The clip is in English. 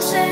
Say.